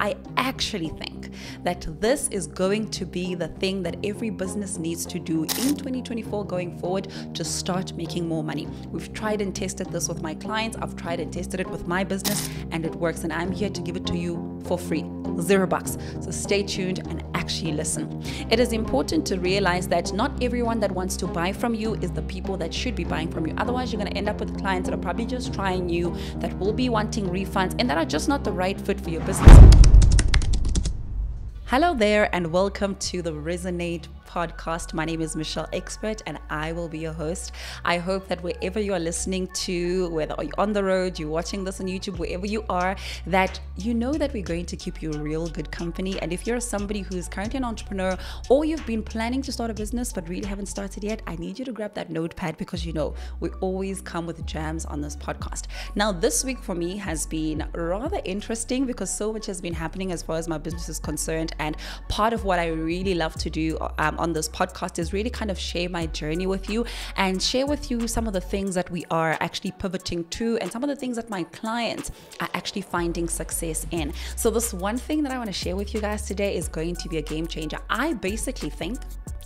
I actually think that this is going to be the thing that every business needs to do in 2024 going forward to start making more money. We've tried and tested this with my clients, I've tried and tested it with my business, and it works. And I'm here to give it to you for free zero bucks. So stay tuned and actually listen. It is important to realize that not everyone that wants to buy from you is the people that should be buying from you. Otherwise, you're going to end up with clients that are probably just trying you, that will be wanting refunds, and that are just not the right fit for your business. Hello there, and welcome to the Resonate podcast. My name is Michelle Expert and I will be your host. I hope that wherever you are listening to, whether you're on the road, you're watching this on YouTube, wherever you are, that you know that we're going to keep you real good company. And if you're somebody who's currently an entrepreneur or you've been planning to start a business but really haven't started yet, I need you to grab that notepad because you know we always come with jams on this podcast. Now, this week for me has been rather interesting because so much has been happening as far as my business is concerned. And part of what I really love to do um, on this podcast is really kind of share my journey with you and share with you some of the things that we are actually pivoting to and some of the things that my clients are actually finding success in. So, this one thing that I want to share with you guys today is going to be a game changer. I basically think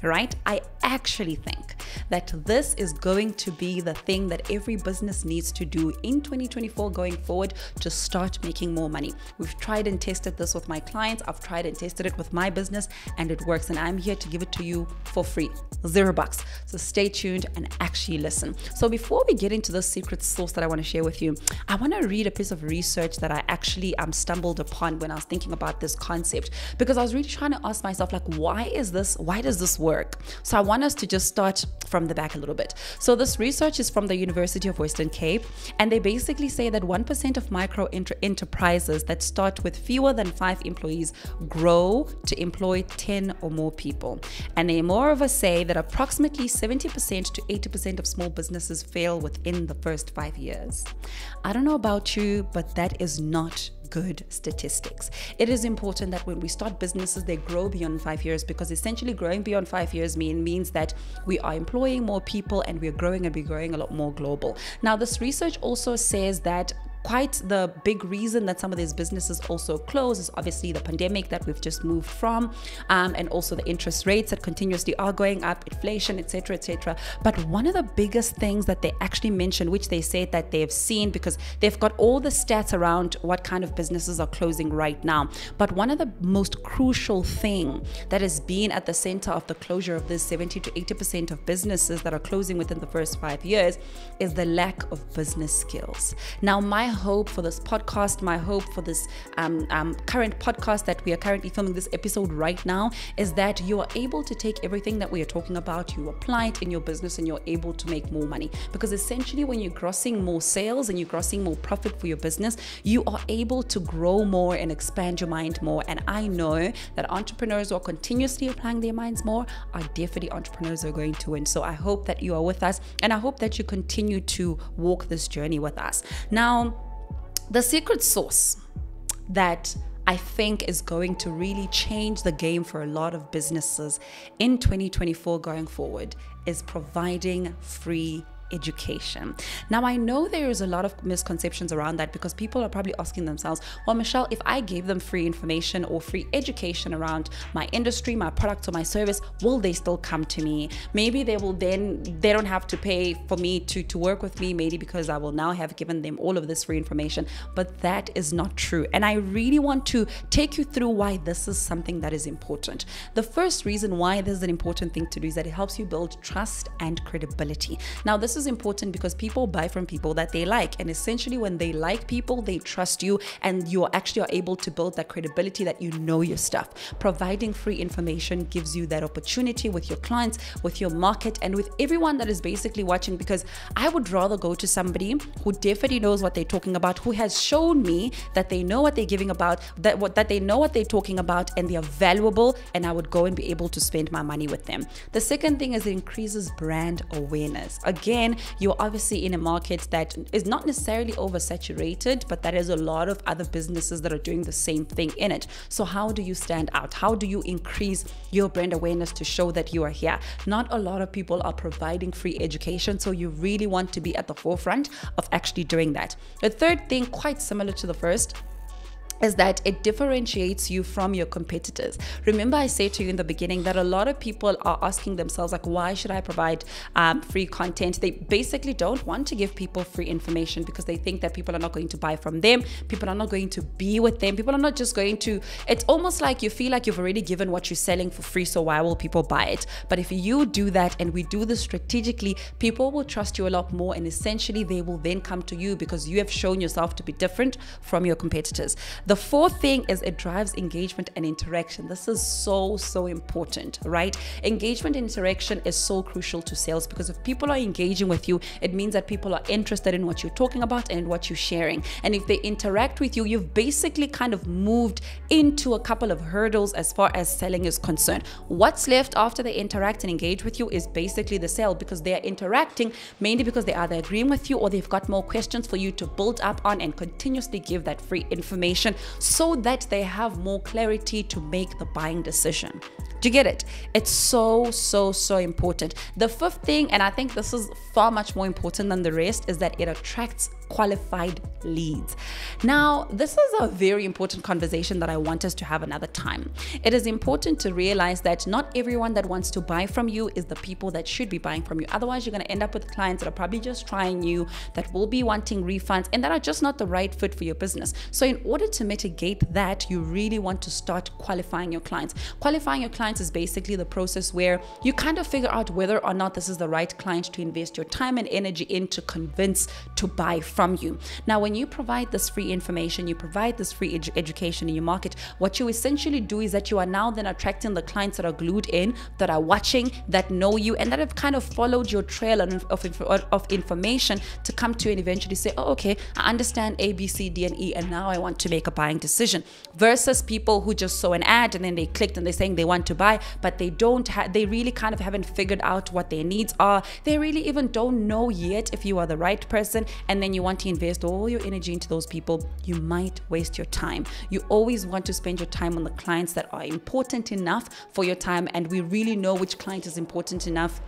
right? I actually think that this is going to be the thing that every business needs to do in 2024 going forward to start making more money. We've tried and tested this with my clients, I've tried and tested it with my business, and it works. And I'm here to give it to you for free, zero bucks. So stay tuned and actually listen. So before we get into the secret sauce that I want to share with you, I want to read a piece of research that I actually um, stumbled upon when I was thinking about this concept because I was really trying to ask myself, like, why is this, why does this work? So I want us to just start from the back a little bit. So this research is from the University of Western Cape, and they basically say that 1% of micro enterprises that start with fewer than five employees grow to employ 10 or more people. And they moreover say that approximately 70% to 80% of small businesses fail within the first five years. I don't know about you, but that is not good statistics. It is important that when we start businesses, they grow beyond five years because essentially growing beyond five years mean, means that we are employing more people and we're growing and we're growing a lot more global. Now, this research also says that quite the big reason that some of these businesses also close is obviously the pandemic that we've just moved from um, and also the interest rates that continuously are going up inflation etc etc but one of the biggest things that they actually mentioned which they said that they have seen because they've got all the stats around what kind of businesses are closing right now. But one of the most crucial thing that has been at the center of the closure of this 70 to 80 percent of businesses that are closing within the first five years is the lack of business skills. Now my hope for this podcast, my hope for this um, um, current podcast that we are currently filming this episode right now is that you are able to take everything that we are talking about, you apply it in your business, and you're able to make more money. Because essentially, when you're grossing more sales and you're grossing more profit for your business, you are able to grow more and expand your mind more. And I know that entrepreneurs who are continuously applying their minds more are definitely entrepreneurs who are going to win. So I hope that you are with us and I hope that you continue to walk this journey with us. Now, the secret sauce that I think is going to really change the game for a lot of businesses in 2024 going forward is providing free education. Now, I know there is a lot of misconceptions around that because people are probably asking themselves, well, Michelle, if I gave them free information or free education around my industry, my product, or my service, will they still come to me? Maybe they will then, they don't have to pay for me to, to work with me, maybe because I will now have given them all of this free information. But that is not true. And I really want to take you through why this is something that is important. The first reason why this is an important thing to do is that it helps you build trust and credibility. Now, this is is important because people buy from people that they like. And essentially, when they like people, they trust you, and you actually are able to build that credibility that you know your stuff. Providing free information gives you that opportunity with your clients, with your market, and with everyone that is basically watching. Because I would rather go to somebody who definitely knows what they're talking about, who has shown me that they know what they're giving about, that what that they know what they're talking about, and they are valuable, and I would go and be able to spend my money with them. The second thing is it increases brand awareness. Again, you're obviously in a market that is not necessarily oversaturated, but that is a lot of other businesses that are doing the same thing in it. So, how do you stand out? How do you increase your brand awareness to show that you are here? Not a lot of people are providing free education, so you really want to be at the forefront of actually doing that. The third thing, quite similar to the first, is that it differentiates you from your competitors. Remember, I said to you in the beginning that a lot of people are asking themselves, like, why should I provide um, free content? They basically don't want to give people free information because they think that people are not going to buy from them, people are not going to be with them, people are not just going to. It's almost like you feel like you've already given what you're selling for free, so why will people buy it? But if you do that and we do this strategically, people will trust you a lot more, and essentially they will then come to you because you have shown yourself to be different from your competitors. The fourth thing is it drives engagement and interaction. This is so, so important, right? Engagement and interaction is so crucial to sales because if people are engaging with you, it means that people are interested in what you're talking about and what you're sharing. And if they interact with you, you've basically kind of moved into a couple of hurdles as far as selling is concerned. What's left after they interact and engage with you is basically the sale because they are interacting mainly because they either agreeing with you or they've got more questions for you to build up on and continuously give that free information so that they have more clarity to make the buying decision. Do you get it? It's so, so, so important. The fifth thing, and I think this is far much more important than the rest, is that it attracts qualified leads. Now, this is a very important conversation that I want us to have another time. It is important to realize that not everyone that wants to buy from you is the people that should be buying from you. Otherwise, you're going to end up with clients that are probably just trying you, that will be wanting refunds, and that are just not the right fit for your business. So, in order to mitigate that, you really want to start qualifying your clients. Qualifying your clients is basically the process where you kind of figure out whether or not this is the right client to invest your time and energy in to convince to buy from from you. Now, when you provide this free information, you provide this free edu- education in your market, what you essentially do is that you are now then attracting the clients that are glued in, that are watching, that know you, and that have kind of followed your trail of, of, of information to come to you and eventually say, oh, okay, I understand A, B, C, D, and E, and now I want to make a buying decision. Versus people who just saw an ad and then they clicked and they're saying they want to buy, but they don't have, they really kind of haven't figured out what their needs are. They really even don't know yet if you are the right person, and then you want want to invest all your energy into those people, you might waste your time. You always want to spend your time on the clients that are important enough for your time, and we really know which client is important enough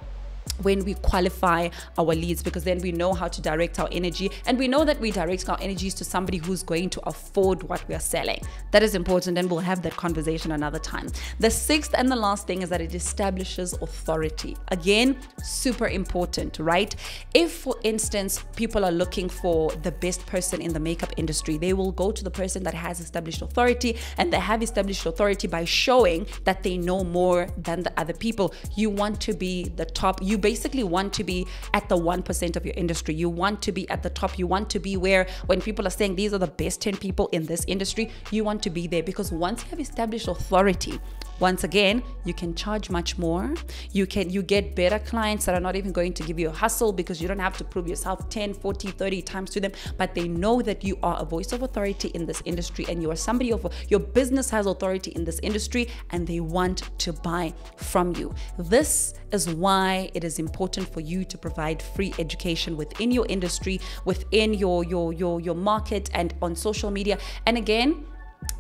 when we qualify our leads because then we know how to direct our energy and we know that we direct our energies to somebody who's going to afford what we are selling. That is important and we'll have that conversation another time. The sixth and the last thing is that it establishes authority. Again, super important, right? If, for instance, people are looking for the best person in the makeup industry, they will go to the person that has established authority and they have established authority by showing that they know more than the other people. You want to be the top. You basically want to be at the 1% of your industry. You want to be at the top. You want to be where when people are saying these are the best 10 people in this industry, you want to be there because once you have established authority, once again you can charge much more. You can you get better clients that are not even going to give you a hustle because you don't have to prove yourself 10 40 30 times to them. But they know that you are a voice of authority in this industry and you are somebody of your business has authority in this industry and they want to buy from you. This is why it is important for you to provide free education within your industry within your your your your market and on social media. And again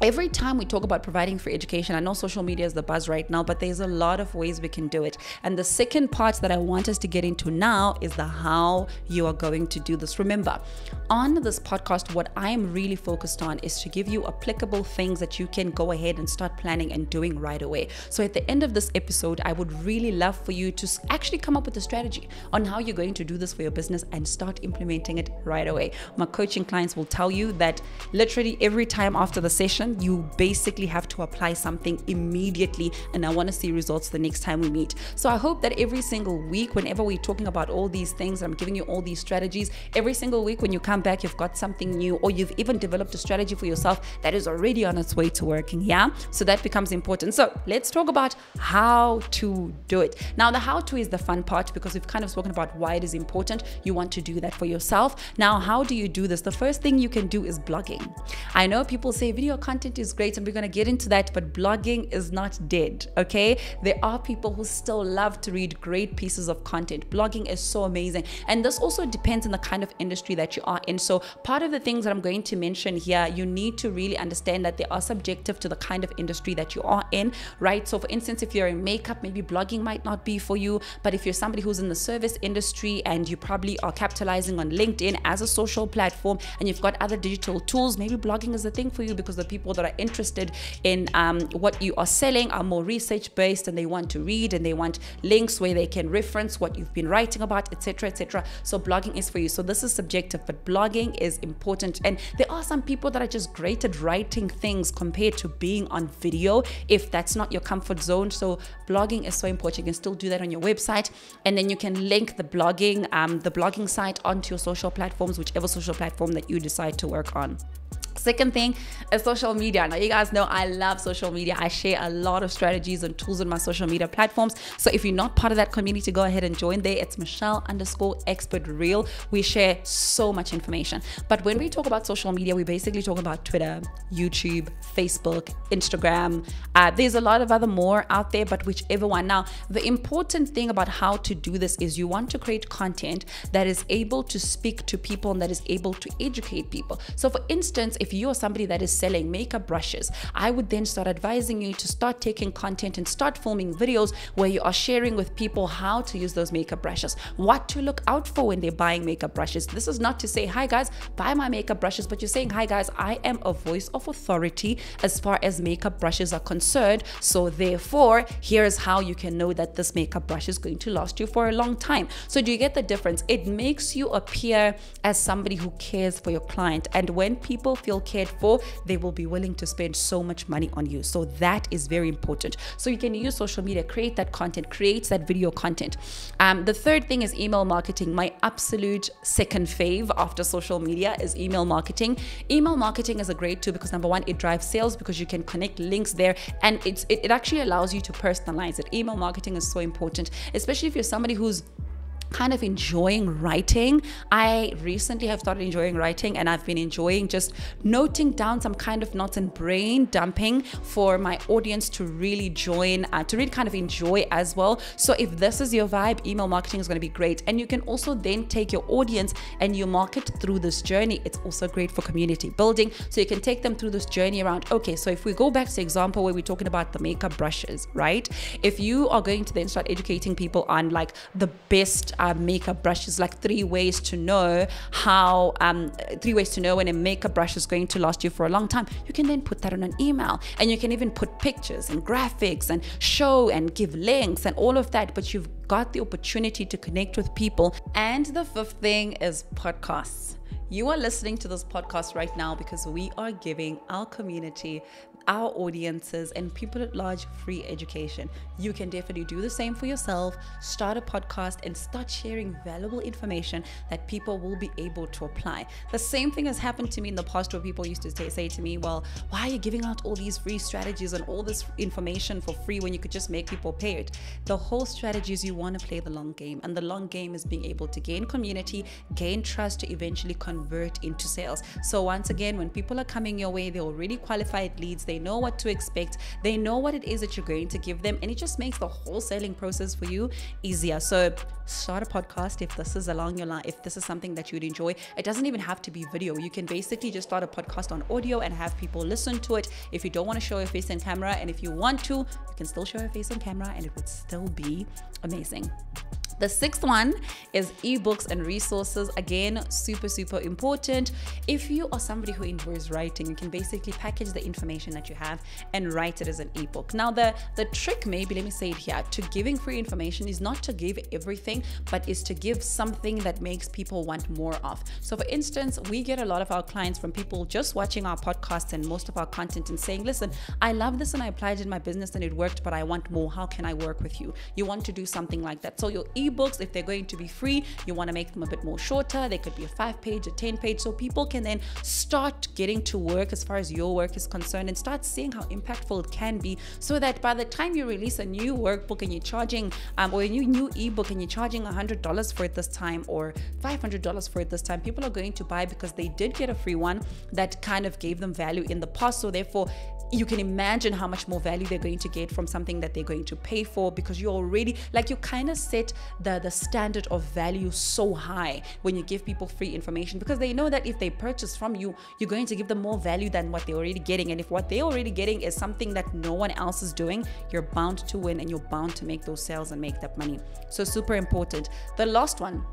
every time we talk about providing free education, I know social media is the buzz right now, but there's a lot of ways we can do it. And the second part that I want us to get into now is the how you are going to do this. Remember, on this podcast, what I am really focused on is to give you applicable things that you can go ahead and start planning and doing right away. So at the end of this episode, I would really love for you to actually come up with a strategy on how you're going to do this for your business and start implementing it right away. My coaching clients will tell you that literally every time after the session, you basically have to apply something immediately. And I want to see results the next time we meet. So I hope that every single week, whenever we're talking about all these things, I'm giving you all these strategies, every single week when you come back, you've got something new, or you've even developed a strategy for yourself that is already on its way to working. Yeah. So that becomes important. So let's talk about how to do it. Now, the how to is the fun part because we've kind of spoken about why it is important. You want to do that for yourself. Now, how do you do this? The first thing you can do is blogging. I know people say video content is great and we're going to get into that, but blogging is not dead, okay? There are people who still love to read great pieces of content. Blogging is so amazing. And this also depends on the kind of industry that you are in. So, part of the things that I'm going to mention here, you need to really understand that they are subjective to the kind of industry that you are in, right? So, for instance, if you're in makeup, maybe blogging might not be for you. But if you're somebody who's in the service industry and you probably are capitalizing on LinkedIn as a social platform and you've got other digital tools, maybe blogging is the thing for you because the the people that are interested in um, what you are selling are more research based and they want to read and they want links where they can reference what you've been writing about, etc., etc. So blogging is for you. So this is subjective, but blogging is important. And there are some people that are just great at writing things compared to being on video if that's not your comfort zone. So blogging is so important. You can still do that on your website, and then you can link the blogging, um, the blogging site onto your social platforms, whichever social platform that you decide to work on. Second thing is social media. Now, you guys know I love social media. I share a lot of strategies and tools on my social media platforms. So if you're not part of that community, go ahead and join there. It's Michelle underscore expert real. We share so much information. But when we talk about social media, we basically talk about Twitter, YouTube, Facebook, Instagram. Uh, there's a lot of other more out there, but whichever one. Now, the important thing about how to do this is you want to create content that is able to speak to people and that is able to educate people. So, for instance, if you're somebody that is selling makeup brushes, I would then start advising you to start taking content and start filming videos where you are sharing with people how to use those makeup brushes, what to look out for when they're buying makeup brushes. This is not to say, hi guys, buy my makeup brushes, but you're saying, hi guys, I am a voice of authority as far as makeup brushes are concerned. So therefore, here's how you can know that this makeup brush is going to last you for a long time. So do you get the difference? It makes you appear as somebody who cares for your client. And when people feel cared for, they will be willing to spend so much money on you. So that is very important. So you can use social media, create that content, create that video content. Um, the third thing is email marketing. My absolute second fave after social media is email marketing. Email marketing is a great tool because number one, it drives sales because you can connect links there and it's it, it actually allows you to personalize it. Email marketing is so important, especially if you're somebody who's kind of enjoying writing. I recently have started enjoying writing and I've been enjoying just noting down some kind of notes and brain dumping for my audience to really join, uh, to really kind of enjoy as well. So if this is your vibe, email marketing is going to be great. And you can also then take your audience and you market through this journey. It's also great for community building. So you can take them through this journey around, okay, so if we go back to the example where we're talking about the makeup brushes, right? If you are going to then start educating people on like the best makeup brushes, like three ways to know how, um, three ways to know when a makeup brush is going to last you for a long time. You can then put that on an email and you can even put pictures and graphics and show and give links and all of that. But you've got the opportunity to connect with people. And the fifth thing is podcasts. You are listening to this podcast right now because we are giving our community our audiences and people at large free education. You can definitely do the same for yourself, start a podcast, and start sharing valuable information that people will be able to apply. The same thing has happened to me in the past where people used to say, to me, Well, why are you giving out all these free strategies and all this information for free when you could just make people pay it? The whole strategy is you want to play the long game, and the long game is being able to gain community, gain trust to eventually convert into sales. So, once again, when people are coming your way, they're already qualified leads, they know what to expect, they know what it is that you're going to give them, and it just makes the whole selling process for you easier. So start a podcast if this is along your line, if this is something that you'd enjoy. It doesn't even have to be video. You can basically just start a podcast on audio and have people listen to it. If you don't want to show your face on camera, and if you want to, you can still show your face on camera and it would still be amazing. The sixth one is ebooks and resources. Again, super, super important. If you are somebody who enjoys writing, you can basically package the information that you have and write it as an ebook. Now, the, the trick, maybe, let me say it here, to giving free information is not to give everything, but is to give something that makes people want more of. So, for instance, we get a lot of our clients from people just watching our podcasts and most of our content and saying, listen, I love this and I applied it in my business and it worked, but I want more. How can I work with you? You want to do something like that. So, your ebooks, if they're going to be free, you want to make them a bit more shorter. They could be a five page, a 10 page, so people can then start getting to work as far as your work is concerned and start seeing how impactful it can be so that by the time you release a new workbook and you're charging, um, or a new, new ebook and you're charging $100 for it this time or $500 for it this time, people are going to buy because they did get a free one that kind of gave them value in the past. So therefore, you can imagine how much more value they're going to get from something that they're going to pay for because you already like you kind of set the the standard of value so high when you give people free information because they know that if they purchase from you you're going to give them more value than what they're already getting. And if what they're already getting is something that no one else is doing you're bound to win and you're bound to make those sales and make that money. So super important. The last one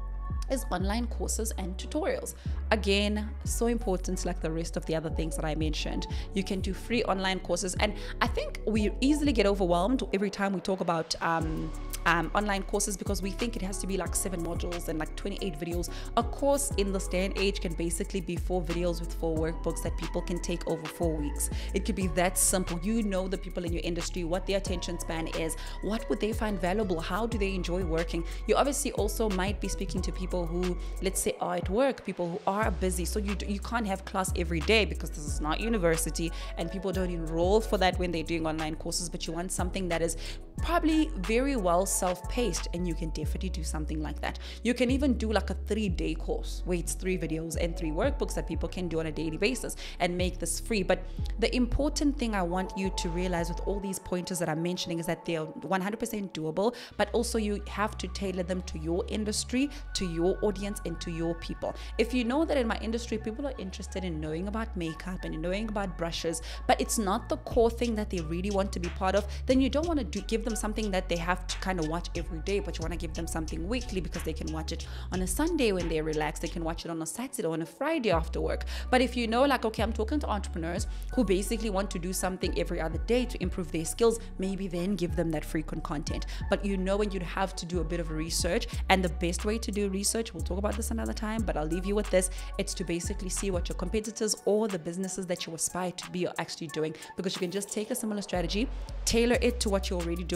is online courses and tutorials. Again, so important like the rest of the other things that I mentioned. You can do free online courses. And I think we easily get overwhelmed every time we talk about um, um, online courses because we think it has to be like seven modules and like 28 videos. A course in this day and age can basically be four videos with four workbooks that people can take over four weeks. It could be that simple. You know the people in your industry, what their attention span is, what would they find valuable, how do they enjoy working. You obviously also might be speaking to people who, let's say, are at work, people who are busy. So you you can't have class every day because this is not university and people don't enroll for that when they're doing online courses. But you want something that is probably very well self-paced and you can definitely do something like that. You can even do like a three-day course where it's three videos and three workbooks that people can do on a daily basis and make this free. But the important thing i want you to realize with all these pointers that i'm mentioning is that they're 100% doable but also you have to tailor them to your industry to your audience and to your people. If you know that in my industry people are interested in knowing about makeup and knowing about brushes but it's not the core thing that they really want to be part of then you don't want to do, give them something that they have to kind of watch every day, but you want to give them something weekly because they can watch it on a Sunday when they're relaxed. They can watch it on a Saturday or on a Friday after work. But if you know, like, okay, I'm talking to entrepreneurs who basically want to do something every other day to improve their skills, maybe then give them that frequent content. But you know, when you'd have to do a bit of research, and the best way to do research, we'll talk about this another time, but I'll leave you with this it's to basically see what your competitors or the businesses that you aspire to be are actually doing because you can just take a similar strategy, tailor it to what you're already doing,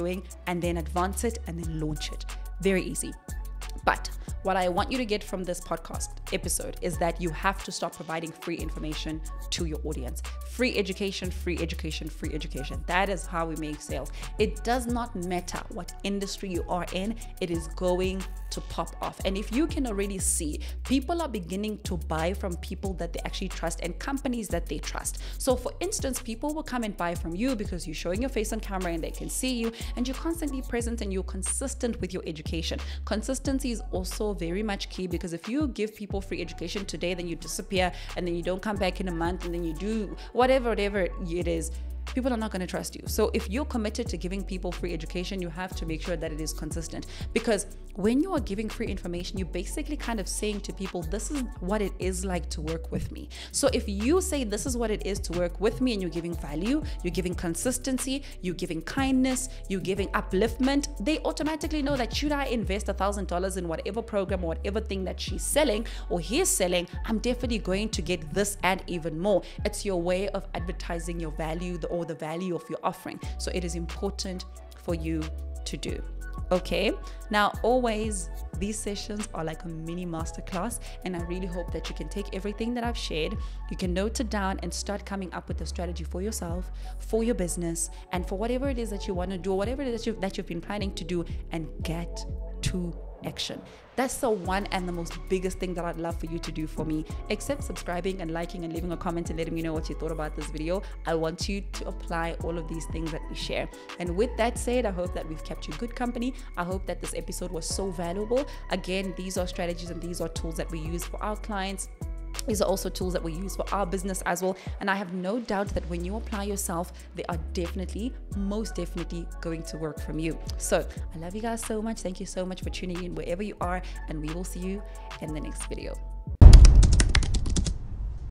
and then advance it and then launch it. Very easy. But what I want you to get from this podcast episode is that you have to stop providing free information to your audience. Free education, free education, free education. That is how we make sales. It does not matter what industry you are in, it is going to pop off. And if you can already see, people are beginning to buy from people that they actually trust and companies that they trust. So, for instance, people will come and buy from you because you're showing your face on camera and they can see you and you're constantly present and you're consistent with your education. Consistency is also very much key because if you give people free education today, then you disappear and then you don't come back in a month and then you do whatever, whatever it is people are not going to trust you. So if you're committed to giving people free education, you have to make sure that it is consistent because when you are giving free information, you're basically kind of saying to people, this is what it is like to work with me. So if you say this is what it is to work with me and you're giving value, you're giving consistency, you're giving kindness, you're giving upliftment, they automatically know that should I invest a thousand dollars in whatever program or whatever thing that she's selling or he's selling, I'm definitely going to get this and even more. It's your way of advertising your value or the value of your offering. So it is important for you to do. Okay, now always these sessions are like a mini masterclass, and I really hope that you can take everything that I've shared, you can note it down and start coming up with a strategy for yourself, for your business, and for whatever it is that you want to do, whatever it is that you've, that you've been planning to do, and get to action. That's the one and the most biggest thing that I'd love for you to do for me. Except subscribing and liking and leaving a comment and letting me know what you thought about this video. I want you to apply all of these things that we share. And with that said, I hope that we've kept you good company. I hope that this episode was so valuable. Again, these are strategies and these are tools that we use for our clients these are also tools that we use for our business as well. And I have no doubt that when you apply yourself, they are definitely, most definitely going to work from you. So I love you guys so much. Thank you so much for tuning in wherever you are. And we will see you in the next video.